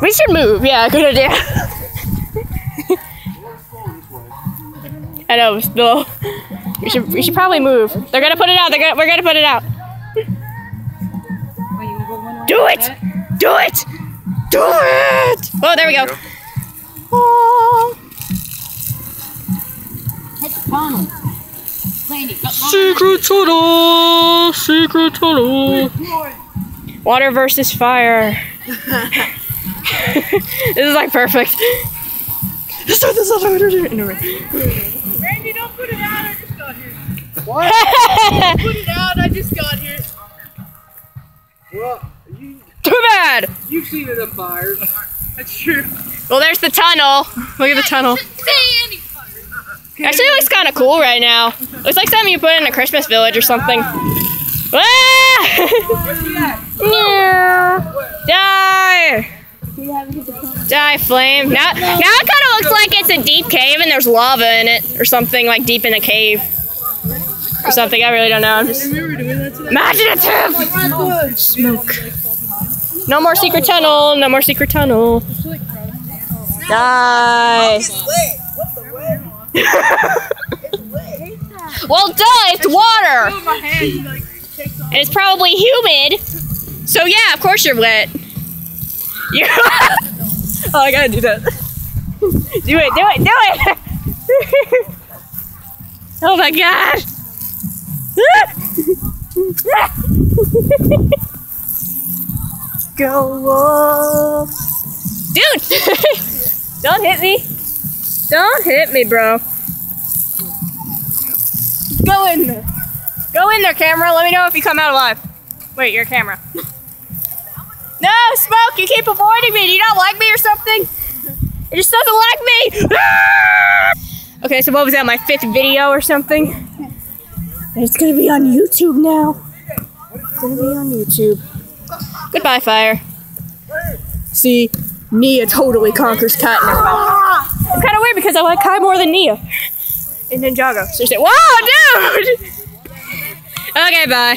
We should move. Yeah, good idea. I know, Bill. We should we should probably move. They're gonna put it out. They're gonna, we're gonna put it out. Do it! Do it! Do it! Oh, there we go. Oh. Hit the tunnel. Landy, go, go. Secret tunnel! Secret tunnel! Water versus fire. This is like perfect. Let's start this other Randy, don't put it out. I just got here. Put it out. I just got here. Well, you, Too bad! you've seen it up fires. That's true. Well, there's the tunnel. Look at the tunnel. Actually, it looks kind of cool right now. Looks like something you put in a Christmas village or something. Ah! Yeah. Die! Die, flame. Now, now it kind of looks like it's a deep cave and there's lava in it or something, like deep in a cave. Or something, I really don't know. I'm just doing that today. imaginative! Smoke. No more secret tunnel, no more secret tunnel. Die. well, duh, it's water. My hand, he, like, takes off. And it's probably humid. So yeah, of course you're wet. You oh, I gotta do that. do it, do it, do it! oh my god! Go. Dude! Don't hit me. Don't hit me, bro. Go in there. Go in there, camera. Let me know if you come out alive. Wait, your camera. No, Smoke, you keep avoiding me. Do you not like me or something? It just doesn't like me. Ah! okay, so what was that? My fifth video or something? And it's gonna be on YouTube now. It's gonna be on YouTube. Goodbye, fire. See, Nya totally conquers Katniss. It's kind of weird because I like Kai more than Nya in Ninjago. So she's like, "Whoa, dude!" Okay, bye.